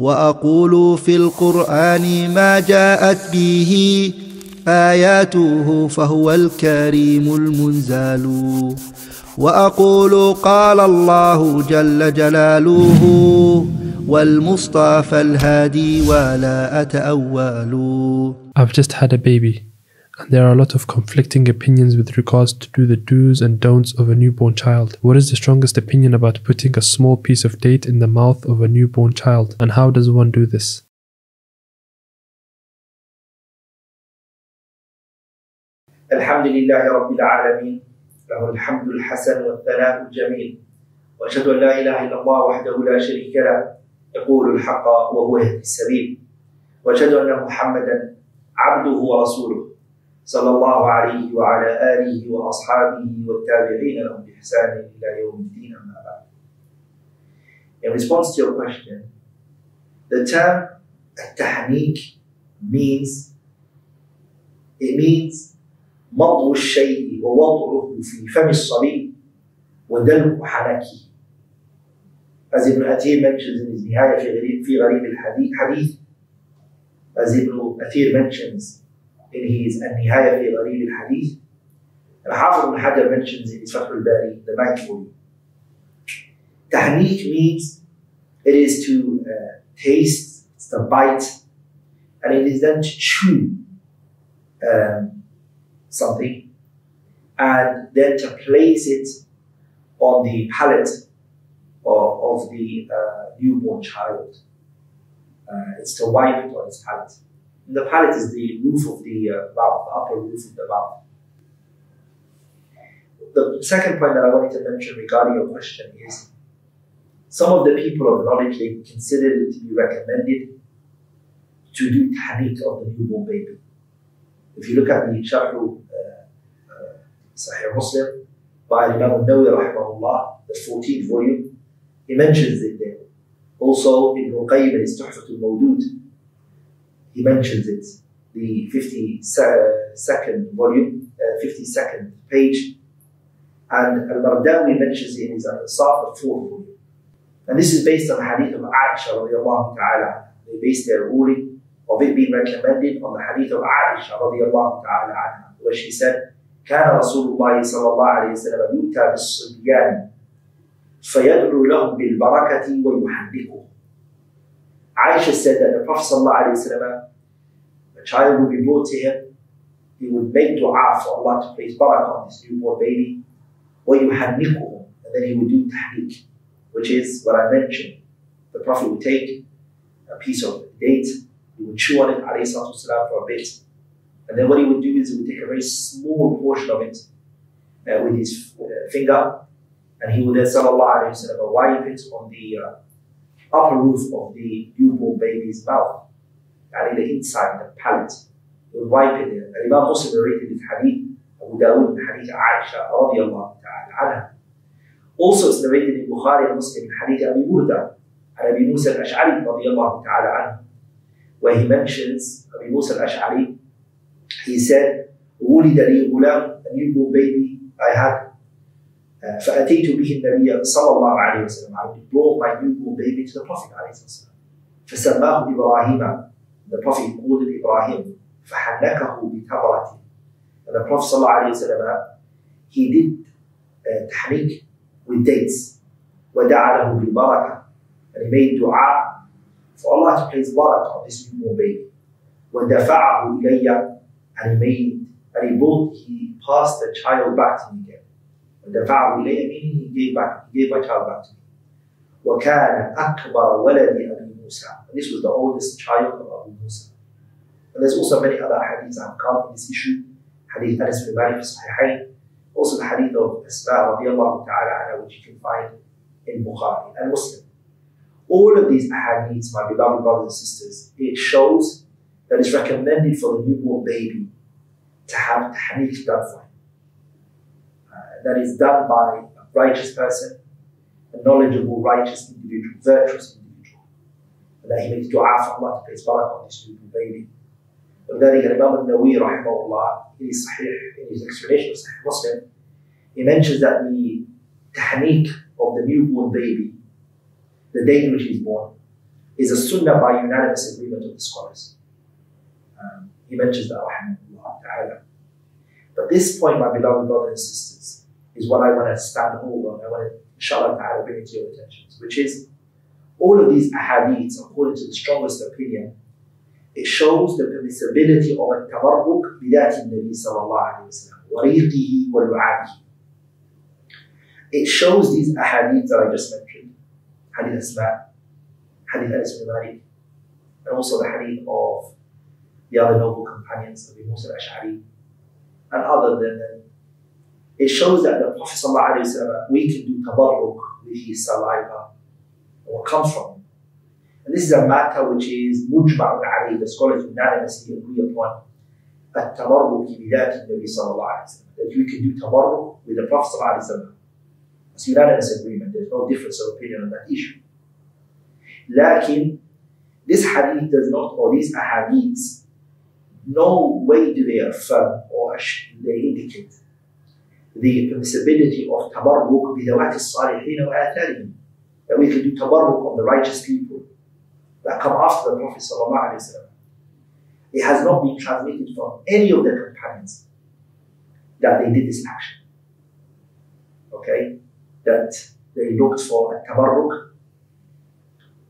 وأقول في القرآن ما جاءت به آياته فهو الكريم المنزال. وأقول قال الله جل جلاله والمصطفى الهادي ولا أتأول. I've just had a baby, and there are a lot of conflicting opinions with regards to do the do's and don'ts of a newborn child. What is the strongest opinion about putting a small piece of date in the mouth of a newborn child, and how does one do this? الحمد لله رب العالمين له الحمد الحسن والثناء الجميل واشهد ان لا اله الا الله وحده لا شريك له يقول الحق وهو يهدي السبيل واشهد ان محمدا عبده ورسوله صلى الله عليه وعلى آله وأصحابه والتابعين لهم بإحسان إلى يوم الدين أما بعد. In response to your question, the term التحنيك means it means مضغ الشيء ووضعه في فم الصبي ودلق حنكه as Ibn Athir mentions in his نهاية في غريب في غريب الحديث حديث as Ibn Athir mentions in his An-Nihaya fi Gharib al-Hadith, Al-Hafiz ibn Hajar mentions in his Fath al-Bari, the ninth volume. Tahniq means it is to uh, taste, it's to bite, and it is then to chew um, something, and then to place it on the palate of, of the uh, newborn child. Uh, it's to wipe it on its palate. The palate is the roof of the uh, mouth, the upper roof of the mouth. The second point that I wanted to mention regarding your question is some of the people of knowledge they consider it to be recommended to do tahniq of the newborn baby. If you look at the Sharh Sahih Muslim by Imam al-Nawawi rahimahullah, the 14th volume, he mentions it there. Also, Ibn al-Qayyim in his Tuhfat al-Mawdud, he mentions it, the 50 second volume, uh, 50 second page. And Al-Mardawi mentions it in his Al-Saf, fourth volume. And this is based on the hadith of Aisha radiallahu ta'ala. They based their ruling of it being recommended on the hadith of Aisha radiallahu ta'ala anha, where she said, كان رسول الله صلى الله عليه وسلم يؤتى بالصبيان فيدعو لهم بالبركة ويحدثهم Aisha said that the Prophet صلى الله عليه وسلم, a child would be brought to him, he would make dua for Allah to place barakah on this newborn baby, ويحنكهم, and then he would do tahnik, which is what I mentioned. The Prophet would take a piece of date, he would chew on it, alayhi salatu wasalam, for a bit, and then what he would do is he would take a very small portion of it uh, with his uh, finger, and he would then, sallallahu alayhi wa sallam, wipe it on the uh, upper roof of the newborn baby's mouth, and in the inside, the palate. He would wipe it there. And Imam Muslim narrated this hadith, Abu Dawood, the hadith Aisha, radiallahu ta'ala anha. Also, it's narrated in Bukhari and Muslim, hadith Abi Burda, and Abi Musa al-Ash'ari, radiallahu ta'ala anhu, where he mentions Abi Musa al-Ash'ari, he said, ولد لي غلام, a newborn baby I had. Uh, فأتيت به النبي صلى الله عليه وسلم. I brought my newborn baby to the Prophet عليه الصلاة والسلام. فسماه إبراهيم. The Prophet called it Ibrahim. فحنكه بتمرة. And the Prophet صلى الله عليه وسلم, he did uh, تحنيك with dates. ودعا له بالبركة. And he made dua for Allah to place barakah on this newborn baby. ودفعه إلي and he made and he brought he passed the child back to me again. ودفعه إلي meaning he gave back he gave my child back to me. وكان أكبر ولد أبي موسى. And this was the oldest child of Abu Musa. And there's also many other hadiths that have come in this issue. Hadith Anas bin Malik Sahihain. Also the hadith of Asma radiallahu ta'ala anha, which you can find in Bukhari and Muslim. All of these hadiths, my beloved brothers and sisters, it shows that it's recommended for the newborn baby to have tahniq done for him. Uh, that is done by a righteous person, a knowledgeable, righteous individual, virtuous individual. And that he makes dua for Allah to place barakah on this newborn baby. ولذلك الإمام النووي رحمه الله in his Sahih, in his explanation of Sahih Muslim, he mentions that the tahniq of the newborn baby, the day in which he's born, is a sunnah by unanimous agreement of the scholars. Um, he mentions that, rahimahullah ta'ala. But this point, my beloved brothers and sisters, is what I want to stand over and I want to, inshallah ta'ala, bring it to your attention, which is all of these ahadith, according to the strongest opinion, it shows the permissibility of التبرك بذات النبي صلى الله عليه وسلم وريقه ولعابه. It shows these ahadith that I just mentioned, hadith Asma, hadith Anas bin Malik, and also the hadith of the other noble companions, Abu Musa al-Ash'ari, and other than them. It shows that the Prophet ﷺ, we can do tabarruk with his saliva, or comes from him. And this is a matter which is mujma'un alayhi, the scholars unanimously agree upon. التبرك بذات النبي صلى الله عليه وسلم that you can do tabarruk with the Prophet صلى الله عليه وسلم. It's unanimous agreement. There's no difference of opinion on that issue. لكن this hadith does not, or these ahadiths, no way do they affirm or they indicate the permissibility of tabarruk bidawat salihin wa atharihim. That we can do tabarruk on the righteous people that come after the Prophet. It has not been transmitted from any of the companions that they did this action. Okay? That they looked for a tabarruk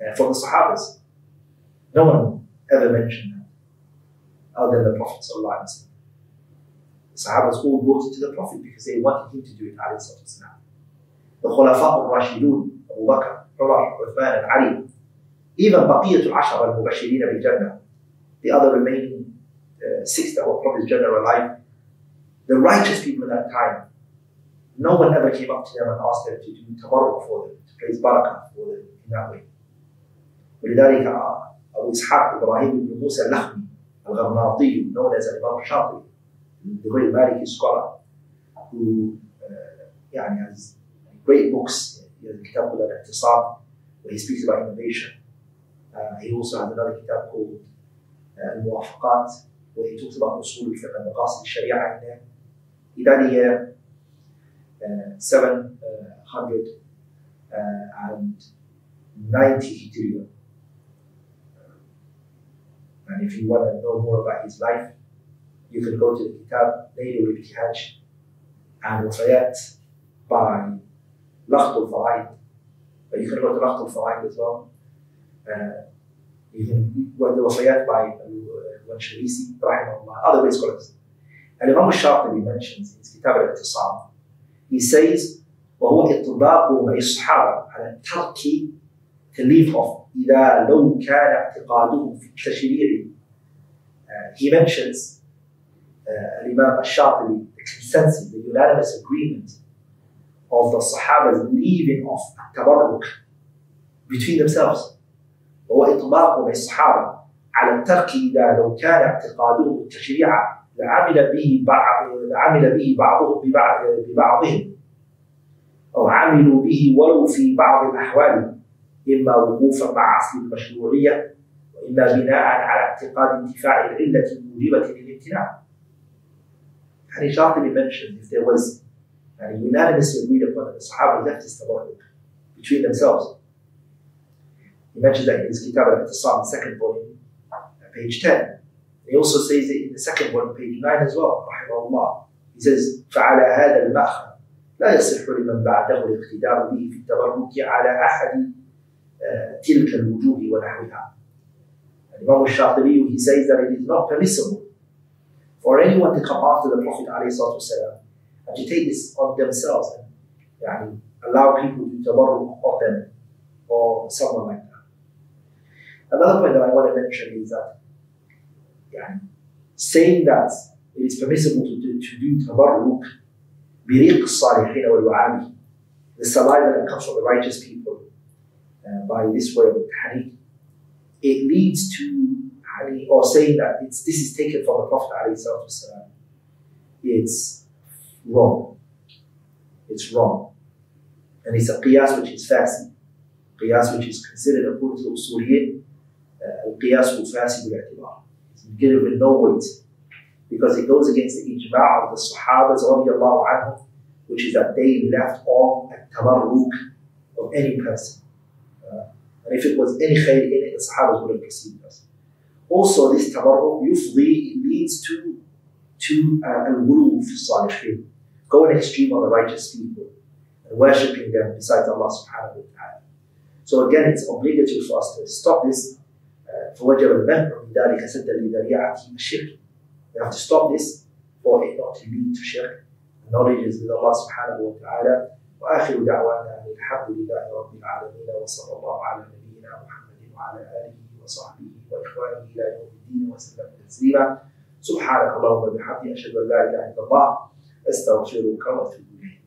uh, from the Sahabas. No one ever mentioned that other than the Prophet. Sahabas all brought it to the Prophet because they wanted him to do it. The Khulafa al-Rashidun, Abu Bakr, Umar, Uthman, and Ali, even Baqiyat al-Ashar al-Mubashirin bil-Jannah, the other remaining uh, six that were promised Jannah alive, the righteous people at that time, no one ever came up to them and asked them to do tabarruk for them, to praise barakah for them in that way. ولذلك أبو إسحاق إبراهيم بن موسى اللخمي الغرناطي known as Imam Shati, the great Maliki scholar who uh, يعني has great books. He has a kitab called Al-Iqtisam where he speaks about innovation. Uh, he also has another kitab called uh, Al-Muwafaqat where he talks about usul al-fiqh and maqasid al-sharia in there. He died here uh, 790 Hijriya. And if you want to know more about his life, you can go to the Kitab Nayl al-Ibtihaj and Wasayat by Lakht al But you can go to Lakht al as well. Uh, you can go to by uh, Al-Wansharisi, Rahimahullah, other great scholars. And Imam al-Shatibi mentions in his Kitab al-Iqtisam, he says, وهو إطباق ما الصحابة على الترك to leave off إذا لو كان اعتقادهم في التشريع he mentions Imam al-Shatibi the consensus, the unanimous agreement of the Sahabas leaving off التبرك between themselves وهو إطباق مع الصحابة على الترك إذا لو كان اعتقادهم التشريع لعمل به بعض لعمل به بعضهم ببعض ببعضهم أو عملوا به ولو في بعض الأحوال إما وقوفا مع أصل المشروعية وإما بناء على اعتقاد انتفاع العلة الموجبة للامتناع. يعني Shatibi mentioned if there was and unanimously agreed upon that the Sahaba left this tabarruk between themselves. He mentions that in his Kitab al-Ittisam, second volume, page 10. He also says it in the second volume, page 9 as well, الله. He says, فعلى هذا المأخذ لا يصح لمن بعده الاقتدار به في التبرك على أحد تلك الوجوه ونحوها. Imam al-Shatibi, he says that it is not permissible or anyone to come after the Prophet والسلام, and to take this on themselves and allow people to borrow of them or someone like that. Another point that I want to mention is that saying that it is permissible to do, to do tabarruk biriq the saliva that comes from the righteous people uh, by this way of tahniq, it leads to Ali or saying that it's, this is taken from the Prophet Ali, it's wrong. It's wrong. And it's a qiyas which is fasid. Qiyas which is considered according to Usuliyin, uh, al-qiyas will fasid al-i'tibar. It's given with no weight. Because it goes against the ijma' of the Sahabas anhum, which is that they left off at tabarruk of any person. Uh, and if it was any khayr in it, the Sahabas would have received us Also, this tabarruk yufdi leads to to uh, al-wulu fi salihin, going extreme on the righteous people and worshipping them besides Allah subhanahu wa ta'ala. So again, it's obligatory for us to stop this. فوجب المنع من ذلك سدا لذريعة الشرك. We have to stop this for it not to lead to shirk. Knowledge is with Allah subhanahu wa ta'ala. وآخر دعوانا أن الحمد لله رب العالمين وصلى الله على نبينا محمد وعلى آله وصحبه وإخوانه إلى يوم الدين وسلم تسليما سبحانك اللهم وبحمدك أشهد أن لا إله إلا الله أستغفرك وأتوب إليك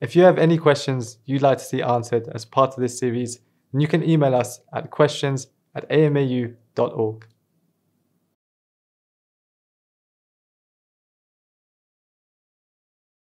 If you have any questions you'd like to see answered as part of this series, then you can email us at questions at amau.org.